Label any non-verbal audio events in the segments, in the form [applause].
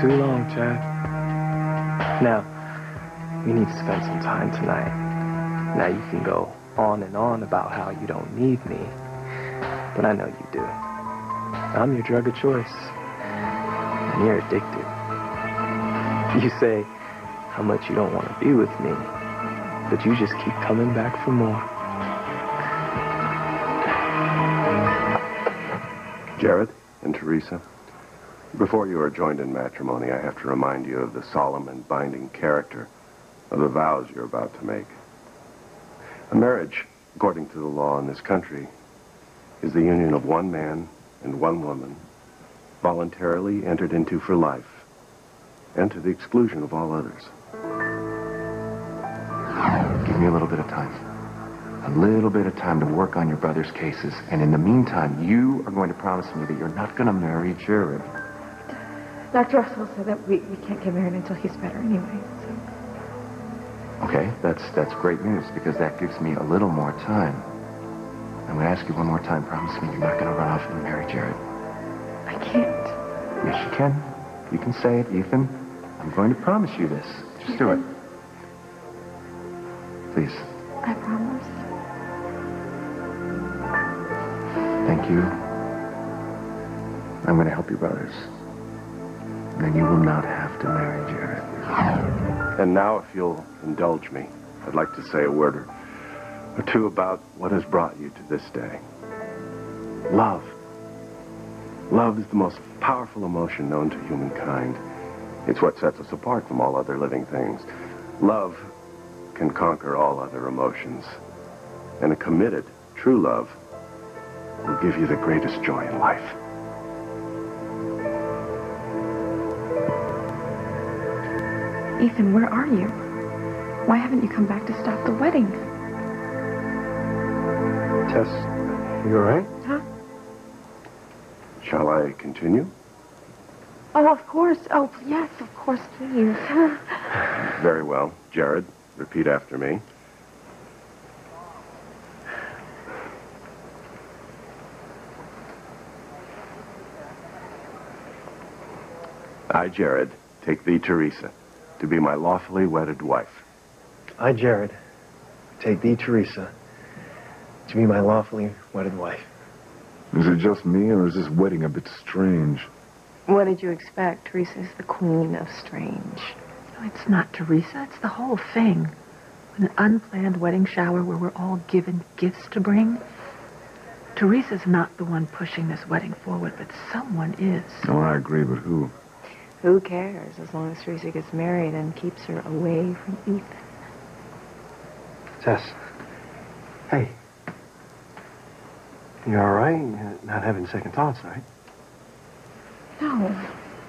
too long, Chad. Now, we need to spend some time tonight. Now you can go on and on about how you don't need me, but I know you do. I'm your drug of choice, and you're addicted. You say how much you don't want to be with me, but you just keep coming back for more. Jared and Theresa, before you are joined in matrimony, I have to remind you of the solemn and binding character of the vows you're about to make. A marriage, according to the law in this country, is the union of one man and one woman, voluntarily entered into for life, and to the exclusion of all others. Give me a little bit of time. A little bit of time to work on your brother's cases. And in the meantime, you are going to promise me that you're not going to marry Jared. Dr. Russell said that we, we can't get married until he's better anyway, so. Okay, that's that's great news because that gives me a little more time. I'm going to ask you one more time. Promise me you're not going to run off and marry Jared. I can't. Yes, you can. You can say it, Ethan. I'm going to promise you this. Just do it. Please. I promise. Thank you. I'm going to help your brothers. Then you will not have to marry Jared. And now, if you'll indulge me, I'd like to say a word or, or two about what has brought you to this day. Love. Love is the most powerful emotion known to humankind. It's what sets us apart from all other living things. Love can conquer all other emotions. And a committed, true love will give you the greatest joy in life. Ethan, where are you? Why haven't you come back to stop the wedding? Tess, you all right? Huh? Shall I continue? Oh, of course. Oh, yes, of course, please. [laughs] Very well. Jared, repeat after me. I, Jared, take thee, Theresa, to be my lawfully wedded wife. I, Jared, take thee, Theresa, to be my lawfully wedded wife. Is it just me, or is this wedding a bit strange? What did you expect? Theresa's the queen of strange. No, it's not Theresa. It's the whole thing. An unplanned wedding shower where we're all given gifts to bring. Theresa's not the one pushing this wedding forward, but someone is. Oh, I agree, but who? Who cares as long as Theresa gets married and keeps her away from Ethan? Tess. Hey. You're all right? You're not having second thoughts, right? No,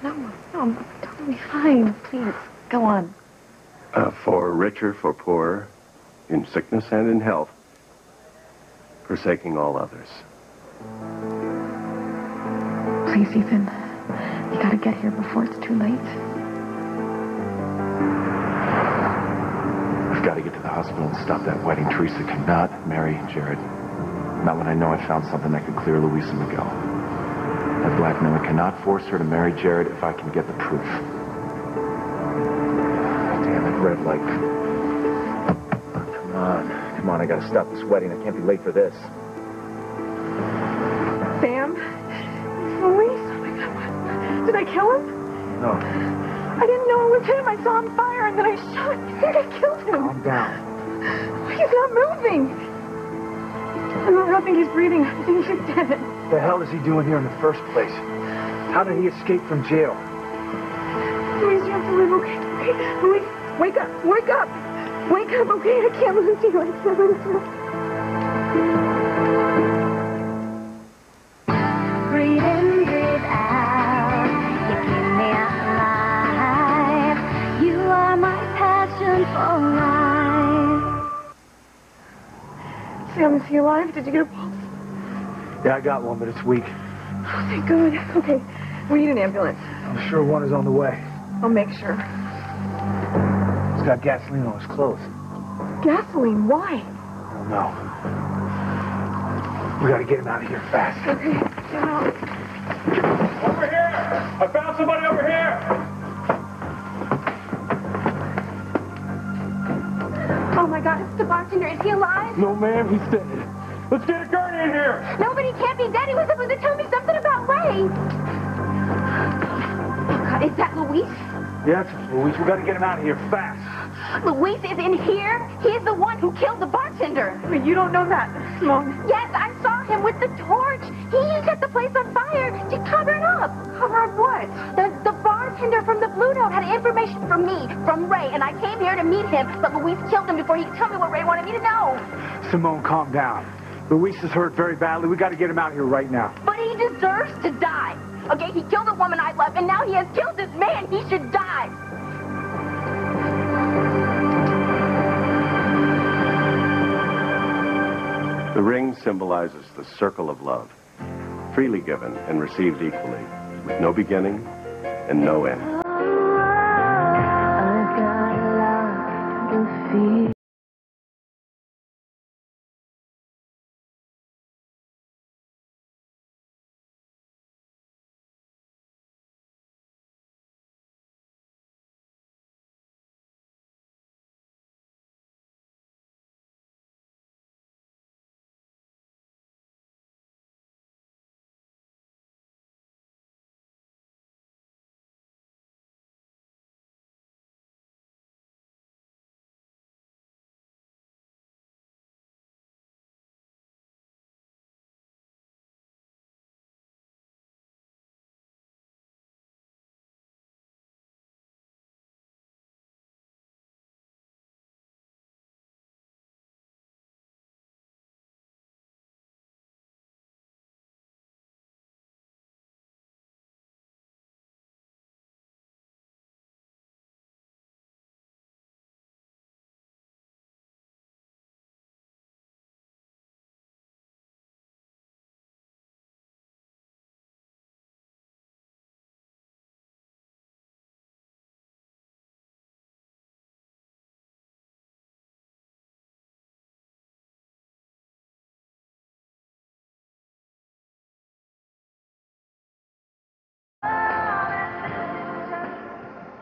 no, no, I'm totally fine. Please, go on. Uh, for richer, for poorer, in sickness and in health, forsaking all others. Please, Ethan. You gotta get here before it's too late. I've got to get to the hospital and stop that wedding. Theresa cannot marry Jared. Not when I know I found something that could clear Louisa Miguel. That blackmailer cannot force her to marry Jared if I can get the proof. Damn it, red light. Come on. Come on, I gotta stop this wedding. I can't be late for this. Sam? Did I kill him? No. I didn't know it was him. I saw him fire and then I shot. I think I killed him. Calm down. He's not moving. I don't, I don't think he's breathing. I think he's dead. What the hell is he doing here in the first place? How did he escape from jail? Luis, you have to live, okay? Okay? Luis, wake up. Wake up. Wake up, okay? I can't lose you. I can't lose you. Breathe in, breathe out. Life. Sam, is he alive? Did you get a pulse? Yeah, I got one, but it's weak. Oh, thank God. Okay. We need an ambulance. I'm sure one is on the way. I'll make sure. He's got gasoline on his clothes. Gasoline? Why? I don't know. We gotta get him out of here fast. Okay. Get out. Over here! I found somebody over here! The bartender. Is he alive? No, ma'am, he's dead. Let's get a gurney in here. No, but he can't be dead. He was supposed to tell me something about Rae. Oh, God, is that Luis? Yes, Luis, we gotta get him out of here fast. Luis is in here. He's the one who killed the bartender. But you don't know that, Simone. Yes, I saw him with the torch. He set the place on fire to cover it up. Cover up what? Information from me, from Rae, and I came here to meet him, but Luis killed him before he could tell me what Rae wanted me to know. Simone, calm down. Luis is hurt very badly. We got to get him out here right now. But he deserves to die. Okay, he killed a woman I love, and now he has killed this man. He should die. The ring symbolizes the circle of love, freely given and received equally, with no beginning and no end.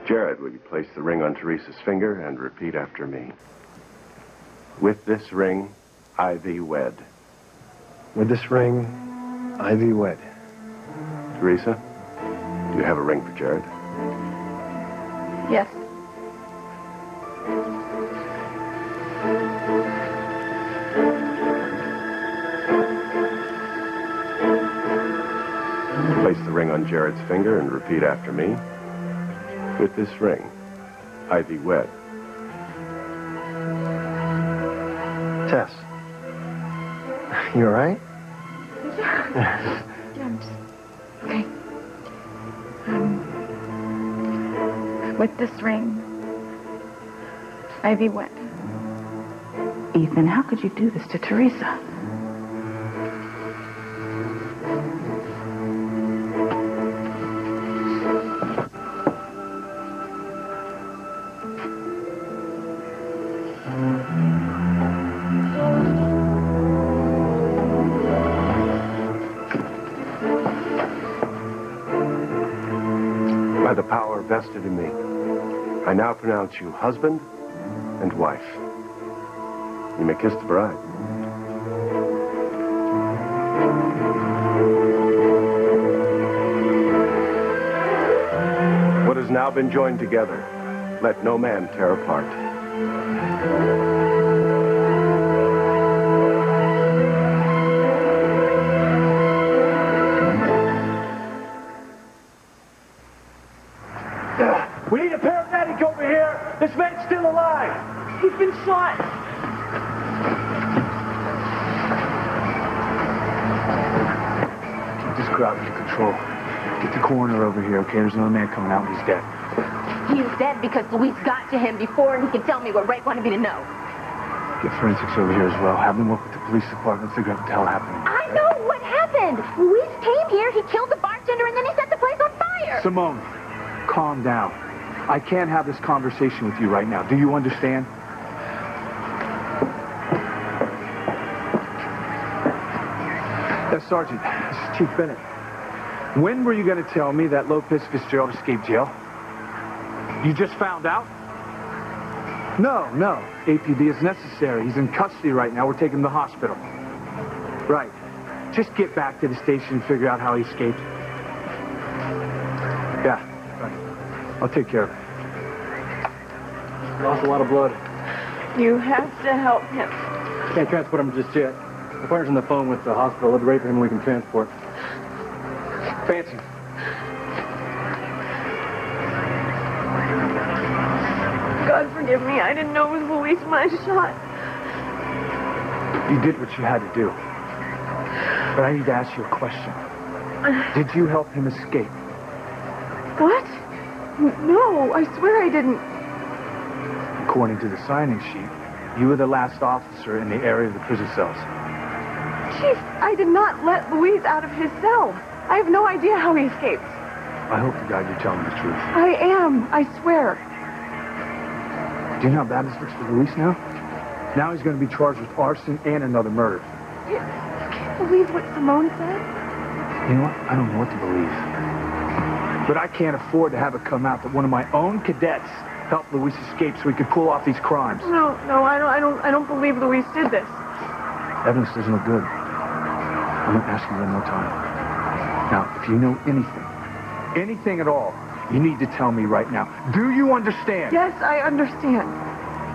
Jared, will you place the ring on Theresa's finger and repeat after me? With this ring, I thee wed. With this ring, I thee wed. Theresa, do you have a ring for Jared? Yes. Place the ring on Jared's finger and repeat after me. With this ring, I thee wed. Tess. You all right? Yeah, I'm just... Okay. Um, with this ring, I be wed. Ethan, how could you do this to Theresa? Me, I now pronounce you husband and wife. You may kiss the bride. What has now been joined together, let no man tear apart. Okay? There's another man coming out and he's dead. He's dead because Luis got to him before and he could tell me what Rae wanted me to know. Get forensics over here as well. Have them work with the police department, figure out what the hell happened. I know what happened. Luis came here, he killed the bartender, and then he set the place on fire. Simone, calm down. I can't have this conversation with you right now. Do you understand? Yes, Sergeant. This is Chief Bennett. When were you going to tell me that Lopez Fitzgerald escaped jail? You just found out? No, no. APD is necessary. He's in custody right now. We're taking him to the hospital. Right. Just get back to the station and figure out how he escaped. Yeah, right. I'll take care of it. Lost a lot of blood. You have to help him. Can't transport him just yet. The partner's on the phone with the hospital. Let's wait for him we can transport. Fancy. God forgive me. I didn't know it was Luis I shot. You did what you had to do. But I need to ask you a question. Did you help him escape? What? No, I swear I didn't. According to the signing sheet, you were the last officer in the area of the prison cells. Chief, I did not let Luis out of his cell. I have no idea how he escaped. I hope to God you're telling the truth. I am, I swear. Do you know how bad this looks for Luis now? Now he's going to be charged with arson and another murder. You, you can't believe what Simone said? You know what? I don't know what to believe. But I can't afford to have it come out that one of my own cadets helped Luis escape so he could pull off these crimes. No, no, I don't, I don't, I don't believe Luis did this. Evidence doesn't look good. I'm going to ask you one more time. Now, if you know anything, anything at all, you need to tell me right now. Do you understand? Yes, I understand.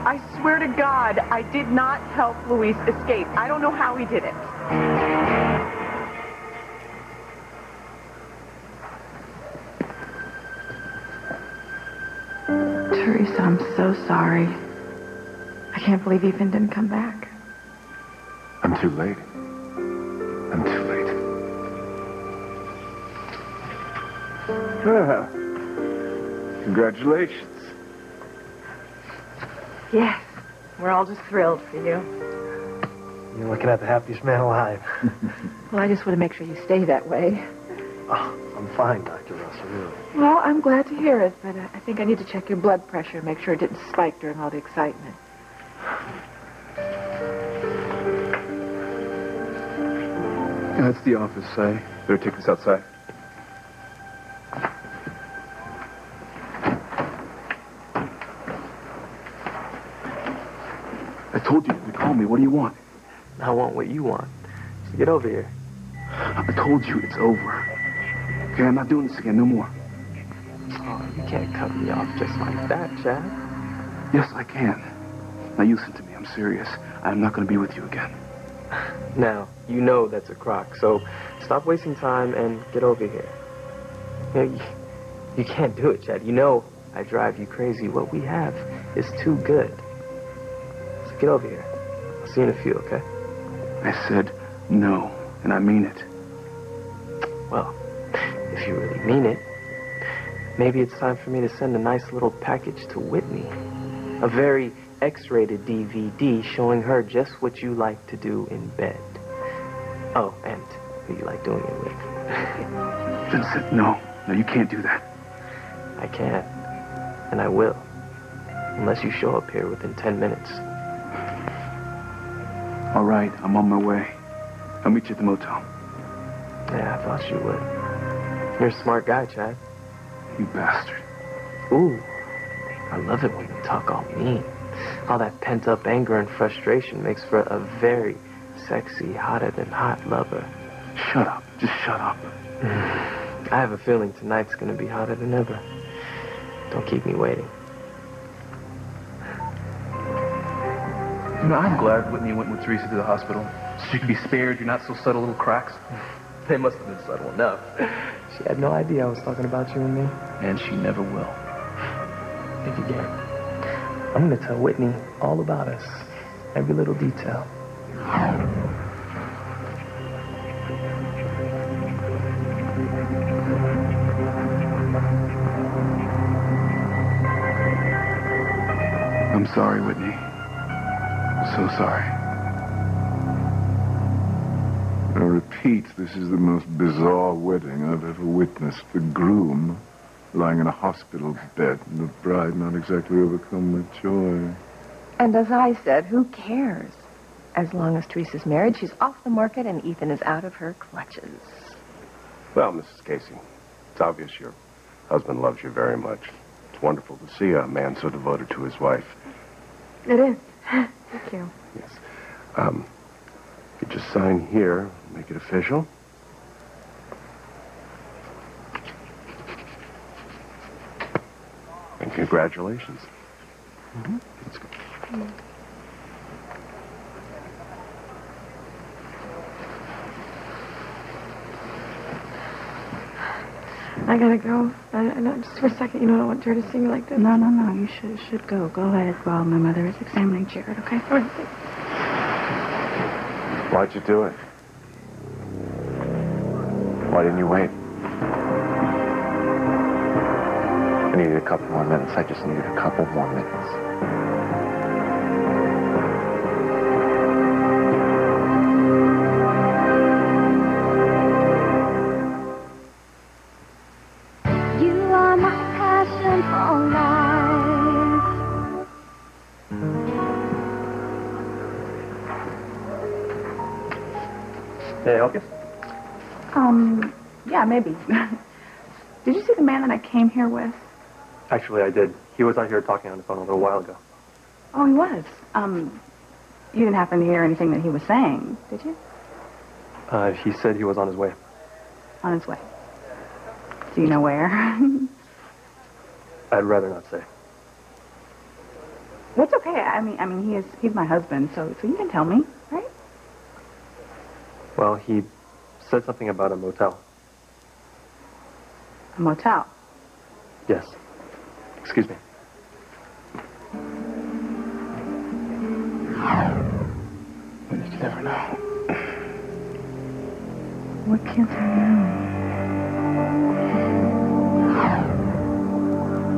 I swear to God, I did not help Luis escape. I don't know how he did it. Theresa, I'm so sorry. I can't believe Ethan didn't come back. I'm too late. Ah, congratulations. Yes, we're all just thrilled for you. You're looking at the happiest man alive. [laughs] Well, I just want to make sure you stay that way. oh, I'm fine, Dr. Russell, really. Well, I'm glad to hear it, but uh, I think I need to check your blood pressure and make sure it didn't spike during all the excitement. That's the office. I better take this outside. I told you to call me. What do you want? I want what you want. So get over here. I told you it's over. Okay, I'm not doing this again. No more. Oh, you can't cut me off just like that, Chad. Yes, I can. Now you listen to me. I'm serious. I'm not going to be with you again. Now, you know that's a crock, so stop wasting time and get over here. You, know, you, you can't do it, Chad. You know I drive you crazy. What we have is too good. Get over here. I'll see you in a few, okay? I said no, and I mean it. Well, if you really mean it, maybe it's time for me to send a nice little package to Whitney. A very X-rated DVD showing her just what you like to do in bed. Oh, and who you like doing it with. [laughs] Vincent, no. No, you can't do that. I can. And I will. Unless you show up here within 10 minutes. All right, I'm on my way. I'll meet you at the motel. Yeah, I thought you would. You're a smart guy, Chad. You bastard. Ooh. I love it when you talk all mean. All that pent up anger and frustration makes for a very sexy, hotter than hot lover. Shut up. Just shut up. [sighs] I have a feeling tonight's gonna be hotter than ever. Don't keep me waiting. You know, I'm glad Whitney went with Theresa to the hospital. So she could be spared your not so subtle little cracks. They must have been subtle enough. She had no idea I was talking about you and me. And she never will. Think again. I'm gonna tell Whitney all about us. Every little detail. I'm sorry, Whitney. So sorry. I repeat, this is the most bizarre wedding I've ever witnessed. The groom lying in a hospital bed, and the bride not exactly overcome with joy. And as I said, who cares? As long as Theresa's married, she's off the market and Ethan is out of her clutches. Well, Mrs. Casey, it's obvious your husband loves you very much. It's wonderful to see a man so devoted to his wife. It is. Thank you. Yes. Um, you just sign here, make it official. And congratulations. Let's go. I gotta go. I, I, no, just for a second, you know, I don't want Jared to see me like this. No, no, no. You should should go. Go ahead while my mother is examining Jared, okay? All right, thanks. Why'd you do it? Why didn't you wait? I needed a couple more minutes. I just needed a couple more minutes. Hey, help you? Um, yeah, maybe. [laughs] did you see the man that I came here with? Actually, I did. He was out here talking on the phone a little while ago. Oh, he was. Um, you didn't happen to hear anything that he was saying, did you? Uh, he said he was on his way. On his way. Do you know where? [laughs] I'd rather not say. That's okay. I mean, I mean, he is he's my husband, so so you can tell me, right? Well, he said something about a motel. A motel. Yes. Excuse me. You never know. What can't I know?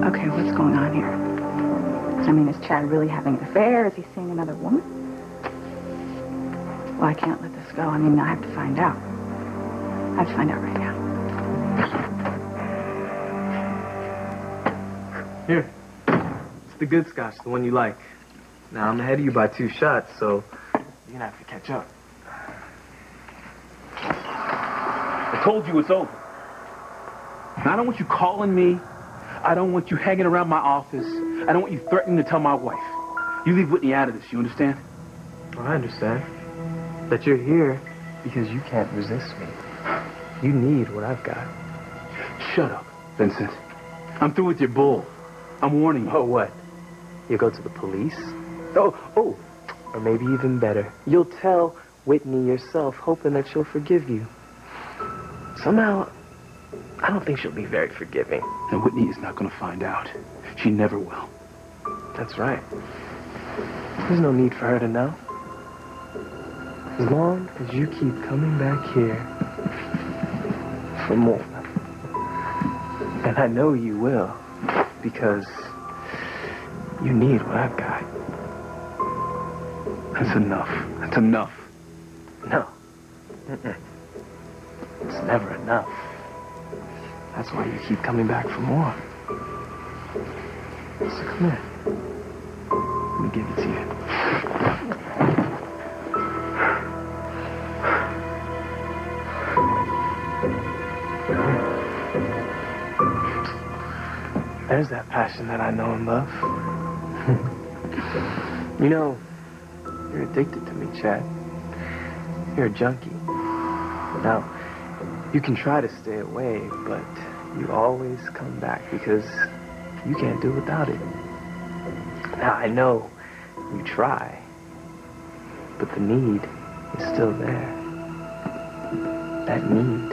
Okay, what's going on here? I mean, is Chad really having an affair? Is he seeing another woman? Well, I can't let this go. I mean, I have to find out. I have to find out right now. Here. It's the good scotch, the one you like. Now, I'm ahead of you by two shots, so you're gonna have to catch up. I told you it's over. And I don't want you calling me. I don't want you hanging around my office. I don't want you threatening to tell my wife. You leave Whitney out of this, you understand? I understand. That you're here because you can't resist me. You need what I've got. Shut up, Vincent. I'm through with your bull. I'm warning you. Oh, what? You'll go to the police? Oh, oh. Or maybe even better, you'll tell Whitney yourself, hoping that she'll forgive you. Somehow, I don't think she'll be very forgiving. And Whitney is not going to find out. She never will. That's right. There's no need for her to know. As long as you keep coming back here for more. And I know you will, because you need what I've got. That's enough. That's enough. No. Mm-mm. It's never enough. That's why you keep coming back for more. So come here. Let me give it to you. There's that passion that I know and love. [laughs] you know, you're addicted to me, Chad. You're a junkie. Now, you can try to stay away, but you always come back because you can't do without it. Now, I know you try, but the need is still there. That need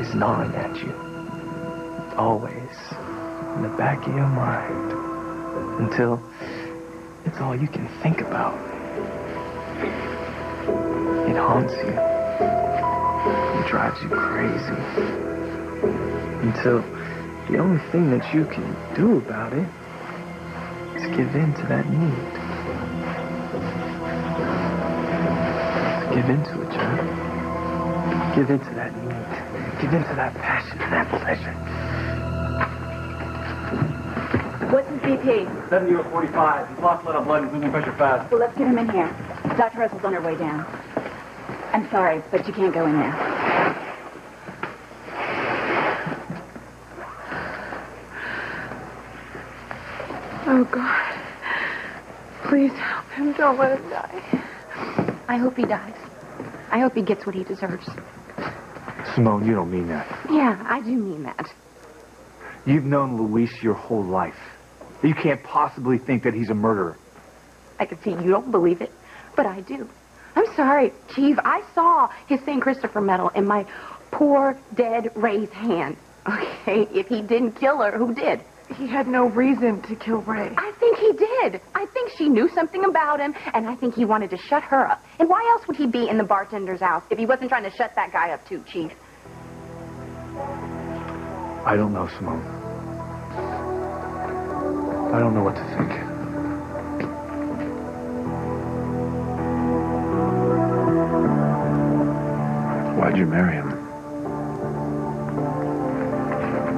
is gnawing at you. Always in the back of your mind until it's all you can think about. It haunts you. It drives you crazy. Until the only thing that you can do about it is give in to that need. Give in to it, John. Give in to that need. Give in to that passion that pleasure. What's his BP? 70 or 45. He's lost a lot of blood. He's losing pressure fast. Well, let's get him in here. Dr. Russell's on her way down. I'm sorry, but you can't go in there. Oh, God. Please help him. Don't let him die. I hope he dies. I hope he gets what he deserves. Simone, you don't mean that. Yeah, I do mean that. You've known Luis your whole life. You can't possibly think that he's a murderer. I can see you don't believe it, but I do. I'm sorry, Chief. I saw his St. Christopher medal in my poor, dead Rae's hand. [laughs] Okay, if he didn't kill her, who did? He had no reason to kill Rae. I think he did. I think she knew something about him, and I think he wanted to shut her up. And why else would he be in the bartender's house if he wasn't trying to shut that guy up too, Chief? I don't know, Simone. I don't know what to think. Why'd you marry him?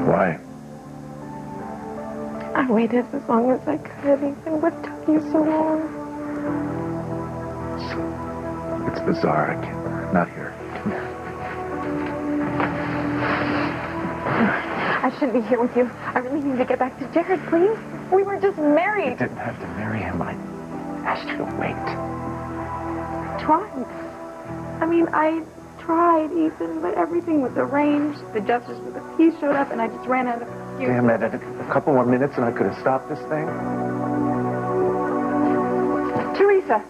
Why? I waited as long as I could, even what took you so long. It's bizarre. I can't. Not shouldn't be here with you. I really need to get back to Jared, please. We were just You married. didn't have to marry him. I asked you to wait. Tried. I mean, I tried, Ethan, but everything was arranged. The justice of the peace showed up, and I just ran out of excuses. Damn it. A couple more minutes and I could have stopped this thing. Theresa.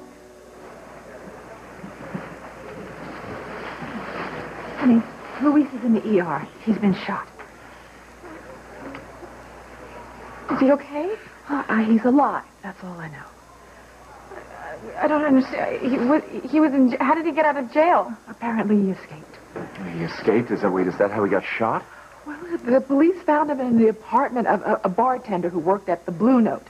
Honey, Luis is in the ER. He's been shot. Is he okay? Uh, uh, he's alive. That's all I know. I don't understand. He was, he was in. How did he get out of jail? Apparently he escaped. He escaped? Is that wait? Is that how he got shot? Well, the police found him in the apartment of a, a bartender who worked at the Blue Note.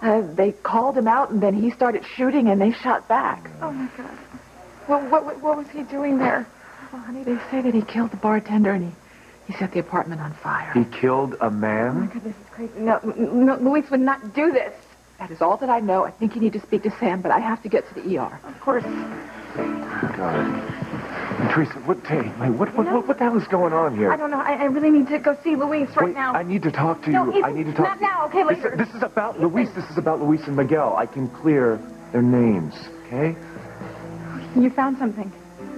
Uh, they called him out, and then he started shooting, and they shot back. Oh my God. Well, what, what, what was he doing there? Well, honey, they say that he killed the bartender, and he, he set the apartment on fire. He killed a man? Oh my man? God, this is crazy. No, no, Luis would not do this. That is all that I know. I think you need to speak to Sam, but I have to get to the ER. Of course. God. And Theresa, what day? Wait, what, what, what, what the hell is going on here? I don't know. I, I really need to go see Luis right Wait, now. I need to talk to No, you. I need to talk not now, okay, later. This, this is about Luis. This is about Luis and Miguel. I can clear their names, okay? You found something.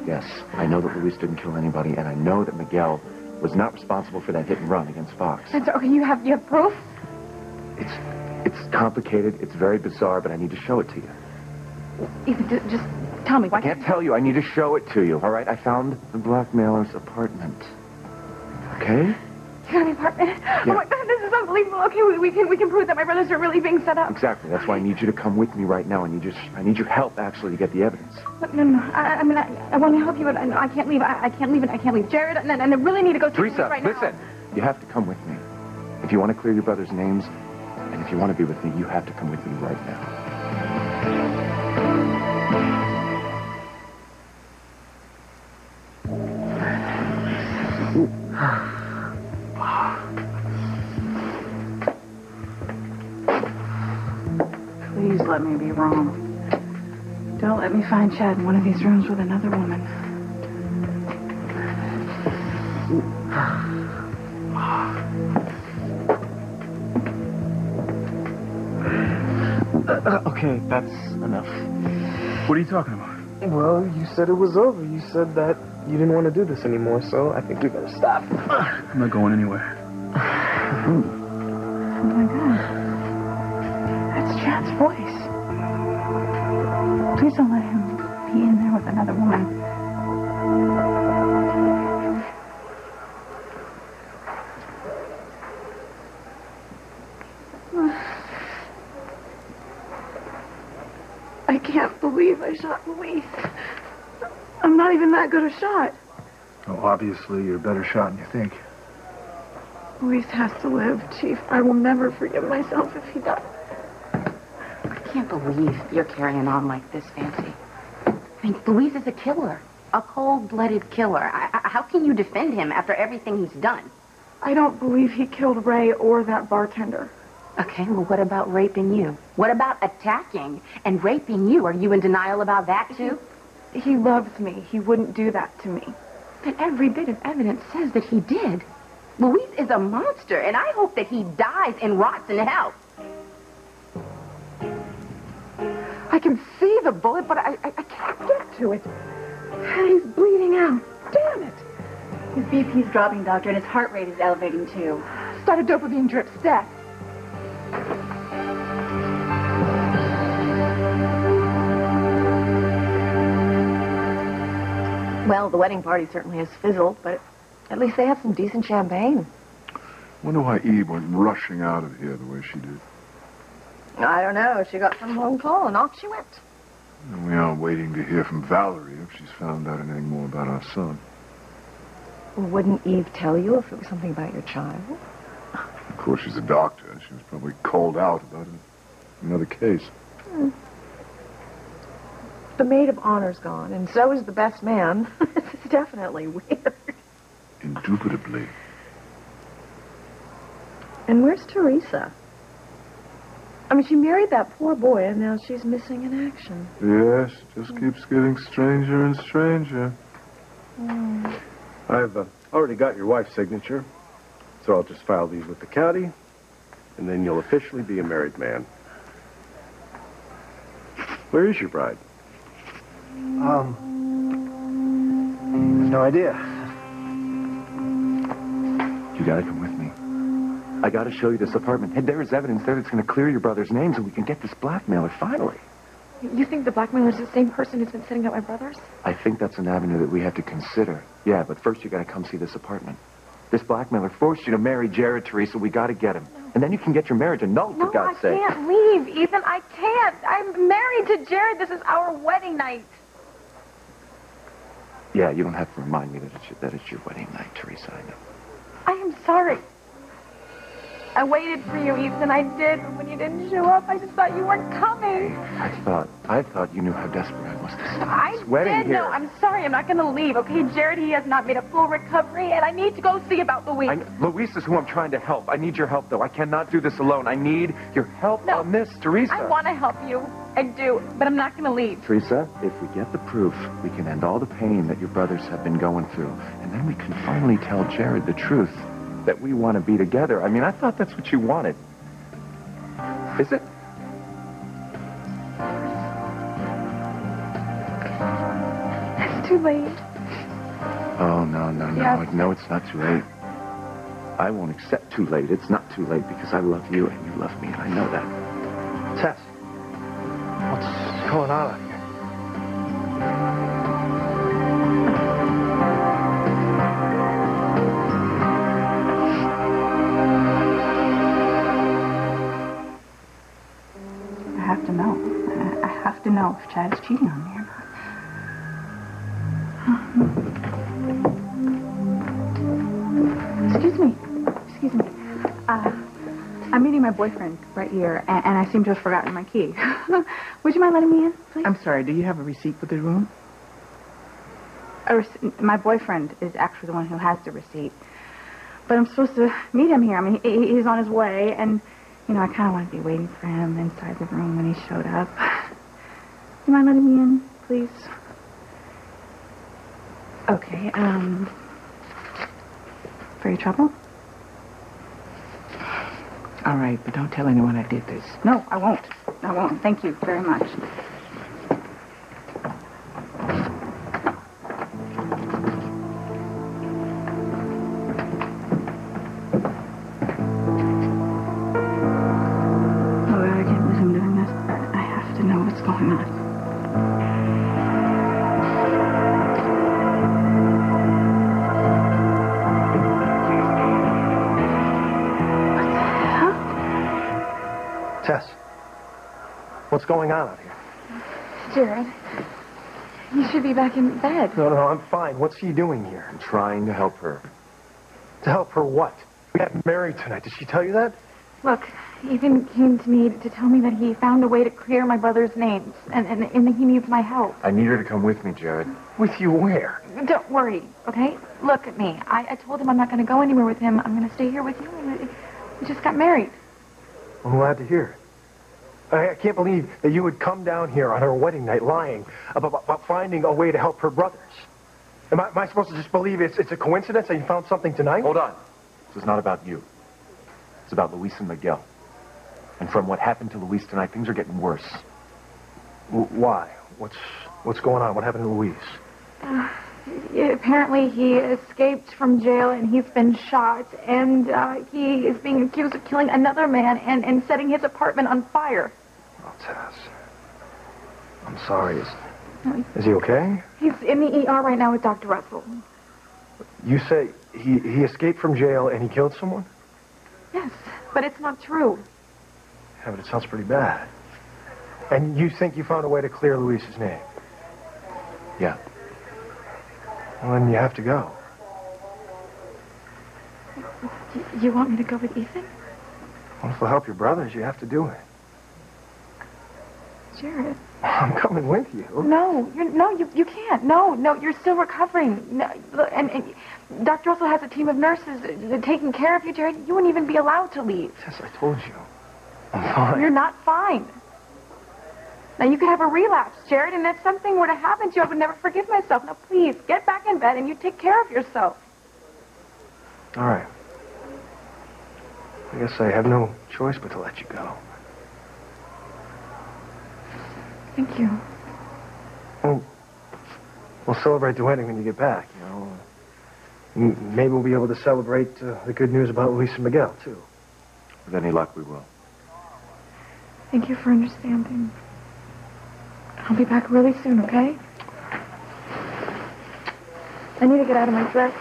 Yes, I know that Luis didn't kill anybody, and I know that Miguel was not responsible for that hit and run against Fox. That's okay. You have you have proof. It's it's complicated. It's very bizarre, but I need to show it to you. Ethan, just tell me. Why I can't tell you. I need to show it to you. All right? I found the blackmailer's apartment. Okay? You got an apartment? Oh my God, this is unbelievable. Okay, we, we can we can prove that my brothers are really being set up. Exactly. That's why I need you to come with me right now. I need your I need your help actually to get the evidence. But no, no. I, I mean, I, I want to help you, but I, I can't leave. I, I can't leave, and I can't leave Jared, and, and I really need to go Theresa, right now. listen. You have to come with me. If you want to clear your brother's names, and if you want to be with me, you have to come with me right now. Let me find Chad in one of these rooms with another woman. Uh, okay, that's enough. What are you talking about? Well, you said it was over. You said that you didn't want to do this anymore, so I think we better stop. I'm not going anywhere. Oh my god. Another woman. I can't believe I shot Luis. I'm not even that good a shot. Oh, obviously, you're a better shot than you think. Luis has to live, Chief. I will never forgive myself if he dies. I can't believe you're carrying on like this, Fancy. Mean, Luis is a killer. A cold-blooded killer. I, I, how can you defend him after everything he's done? I don't believe he killed Rae or that bartender. Okay, well, what about raping you? What about attacking and raping you? Are you in denial about that, too? He loves me. He wouldn't do that to me. But every bit of evidence says that he did. Luis is a monster, and I hope that he dies and rots in hell. I can see the bullet, but I, I, I can't get to it. He's bleeding out. Damn it. His BP's dropping, Doctor, and his heart rate is elevating too. Start a dopamine drip. Stat. Well, the wedding party certainly has fizzled, but at least they had some decent champagne. Wonder why Eve went rushing out of here the way she did. I don't know. She got some phone call and off she went. And we are waiting to hear from Valerie if she's found out anything more about our son. Well, wouldn't Eve tell you if it was something about your child? Of course, she's a doctor. She was probably called out about another case. Hmm. The maid of honor's gone, and so is the best man. [laughs] this is definitely weird. Indubitably. And where's Theresa? I mean, she married that poor boy, and now she's missing in action. Yes, it just keeps getting stranger and stranger. Hmm. I've uh, already got your wife's signature, so I'll just file these with the county, and then you'll officially be a married man. Where is your bride? Um, no idea. You gotta come with me. I gotta show you this apartment. And there is evidence there that's gonna clear your brother's name so we can get this blackmailer finally. You think the blackmailer's the same person who's been setting up my brothers? I think that's an avenue that we have to consider. Yeah, but first you gotta come see this apartment. This blackmailer forced you to marry Jared, Theresa. We gotta get him. And then you can get your marriage annulled, No, for God's I sake. can't leave, Ethan. I can't. I'm married to Jared. This is our wedding night. Yeah, you don't have to remind me that it's your, that it's your wedding night, Theresa. I know. I am sorry. I waited for you, Ethan. I did. But when you didn't show up, I just thought you weren't coming. I thought, I thought you knew how desperate I was to stop I this wedding did here. know. I'm sorry. I'm not going to leave. Okay, Jared, he has not made a full recovery, and I need to go see about Luis. I, Luis is who I'm trying to help. I need your help, though. I cannot do this alone. I need your help No. on this, Theresa. I want to help you. I do, but I'm not going to leave. Theresa, if we get the proof, we can end all the pain that your brothers have been going through. And then we can finally tell Jared the truth that we want to be together. I mean, I thought that's what you wanted. Is it? It's too late. Oh, no, no, no. No, it's not too late. I won't accept too late. It's not too late because I love you and you love me, and I know that. Tess, what's going on have to know if Chad is cheating on me or not. Excuse me. Excuse me. Uh, I'm meeting my boyfriend right here, and, and I seem to have forgotten my key. [laughs] Would you mind letting me in, please? I'm sorry, do you have a receipt for the room? My boyfriend is actually the one who has the receipt. But I'm supposed to meet him here. I mean, he, he's on his way, and, you know, I kind of want to be waiting for him inside the room when he showed up. [laughs] mind letting me in, please? Okay, um... For your trouble? All right, but don't tell anyone I did this. No, I won't. I won't. Thank you very much. Going on out here? Jared, you should be back in bed. No, no, I'm fine. What's he doing here? I'm trying to help her. To help her what? We got married tonight. Did she tell you that? Look, Ethan came to me to tell me that he found a way to clear my brother's names, and, and, and he needs my help. I need her to come with me, Jared. With you where? Don't worry, okay? Look at me. I, I told him I'm not going to go anywhere with him. I'm going to stay here with you, and we, we just got married. I'm glad to hear it. I, I can't believe that you would come down here on her wedding night lying about, about finding a way to help her brothers. Am I, am I supposed to just believe it's, it's a coincidence that you found something tonight? Hold on. This is not about you. It's about Luis and Miguel. And from what happened to Luis tonight, things are getting worse. W- why? What's what's going on? What happened to Luis? Uh, apparently he escaped from jail and he's been shot and uh, he is being accused of killing another man and, and setting his apartment on fire. Tess. I'm sorry. Is, is he okay? He's in the ER right now with Dr. Russell. You say he, he escaped from jail and he killed someone? Yes, but it's not true. Yeah, but it sounds pretty bad. And you think you found a way to clear Luis's name? Yeah. Well, then you have to go. You want me to go with Ethan? Well, if it'll help your brothers, you have to do it. Jared. I'm coming with you. No, you're, no, you, you can't. No, no, you're still recovering. No, look, and, and Dr. Russell has a team of nurses taking care of you, Jared. You wouldn't even be allowed to leave. Yes, I told you. I'm fine. You're not fine. Now, you could have a relapse, Jared, and if something were to happen to you, I would never forgive myself. Now, please, get back in bed and you take care of yourself. All right. I guess I have no choice but to let you go. Thank you. Well, we'll celebrate the wedding when you get back, you know. M- Maybe we'll be able to celebrate uh, the good news about Luis and Miguel, too. With any luck, we will. Thank you for understanding. I'll be back really soon, okay? I need to get out of my dress.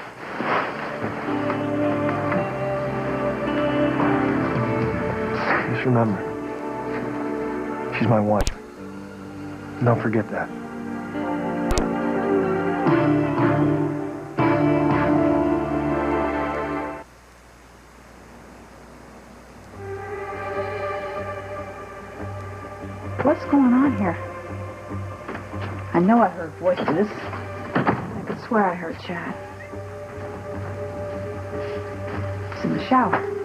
Just remember, she's my wife. Don't forget that. What's going on here? I know I heard voices. I could swear I heard Chad. He's in the shower.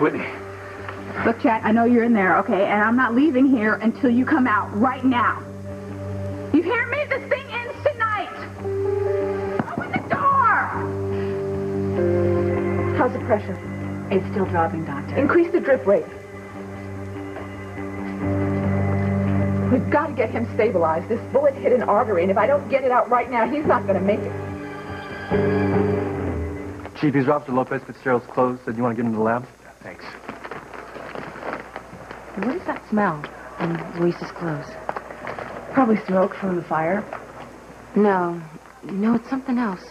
Whitney. Look, Chad, I know you're in there, okay? And I'm not leaving here until you come out right now. You hear me? This thing ends tonight! Open the door! How's the pressure? It's still dropping, Doctor. Increase the drip rate. We've got to get him stabilized. This bullet hit an artery, and if I don't get it out right now, he's not going to make it. Chief, he's Officer Lopez Fitzgerald's clothes. Said you want to get him to the lab? What is that smell in Luis's clothes? Probably smoke from the fire. No. No, it's something else.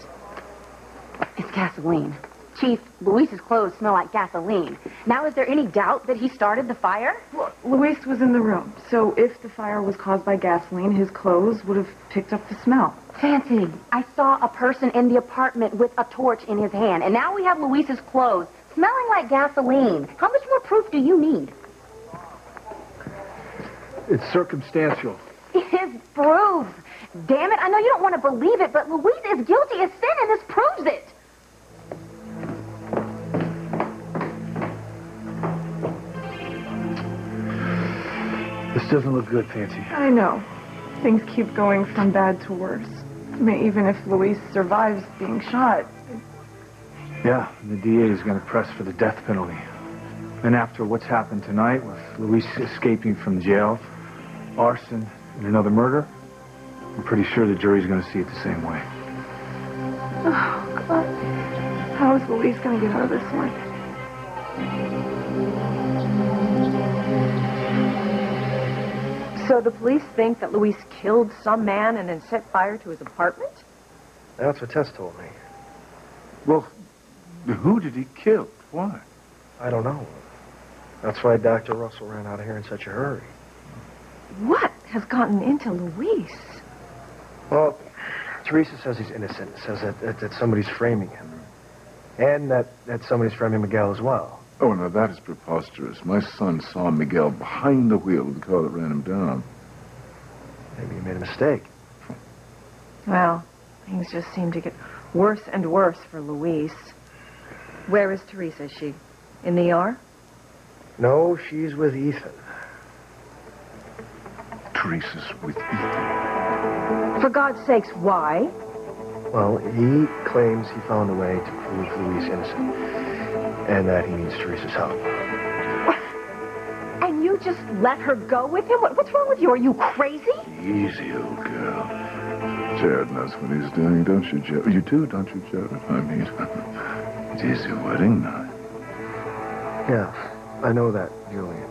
It's gasoline. Chief, Luis's clothes smell like gasoline. Now, is there any doubt that he started the fire? Well, Luis was in the room, so if the fire was caused by gasoline, his clothes would have picked up the smell. Fancy. I saw a person in the apartment with a torch in his hand, and now we have Luis's clothes smelling like gasoline. How much more proof do you need? It's circumstantial. It is proof. Damn it, I know you don't want to believe it, but Luis is guilty as sin, and this proves it. This doesn't look good, Fancy. I know. Things keep going from bad to worse. I mean, even if Luis survives being shot, Yeah, the DA is going to press for the death penalty. And after what's happened tonight with Luis escaping from jail, arson, and another murder, I'm pretty sure the jury's going to see it the same way. oh, God. How is Luis going to get out of this one? So the police think that Luis killed some man and then set fire to his apartment? That's what Tess told me. Well, who did he kill? Why? I don't know. That's why Dr. Russell ran out of here in such a hurry. What has gotten into Luis? Well, Theresa says he's innocent. Says that, that, that somebody's framing him. And that, that somebody's framing Miguel as well. Oh, now that is preposterous. My son saw Miguel behind the wheel of the car that ran him down. Maybe you made a mistake. Well, things just seem to get worse and worse for Luis. Where is Theresa? Is she in the ER? No, she's with Ethan. Theresa's with Ethan. For God's sakes, why? Well, he claims he found a way to prove Luis innocent. and that he needs Theresa's help. And you just let her go with him? What, what's wrong with you? Are you crazy? Easy, old girl. Jared knows what he's doing, don't you, Jared? You do, don't you, Jared? I mean, it is your wedding night. Yeah, I know that, Julian.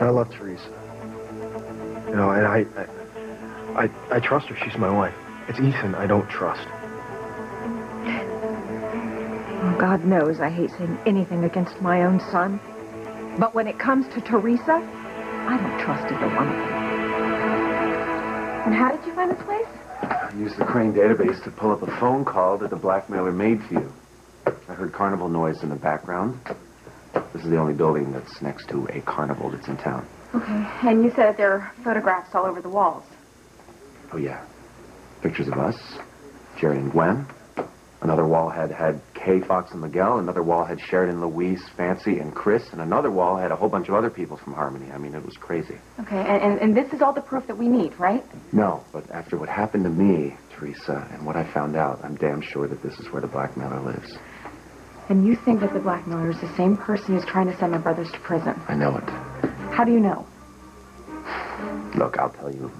I love Theresa. You know, and I, I, I, I trust her. She's my wife. It's Ethan I don't trust. Oh, God knows I hate saying anything against my own son. But when it comes to Theresa, I don't trust either one of them. And how did you find this place? I used the Crane database to pull up a phone call that the blackmailer made to you. I heard carnival noise in the background. This is the only building that's next to a carnival that's in town. Okay. And you said that there are photographs all over the walls. Oh, yeah. Pictures of us, Jerry and Gwen. Another wall had had Kay, Fox, and Miguel. Another wall had Sheridan, Luis, Fancy, and Chris. And another wall had a whole bunch of other people from Harmony. I mean, it was crazy. Okay. And, and, and this is all the proof that we need, right? No, but after what happened to me, Theresa, and what I found out, I'm damn sure that this is where the blackmailer lives. And you think that the blackmailer is the same person who's trying to send my brothers to prison? I know it. How do you know? Look, I'll tell you.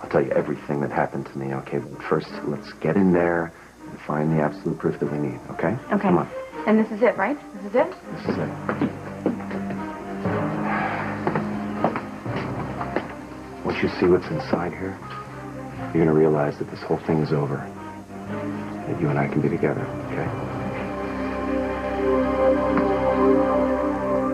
I'll tell you everything that happened to me, okay? But first, let's get in there and find the absolute proof that we need, okay? Okay. Come on. And this is it, right? This is it? This is it. Once you see what's inside here, you're going to realize that this whole thing is over. That you and I can be together, okay?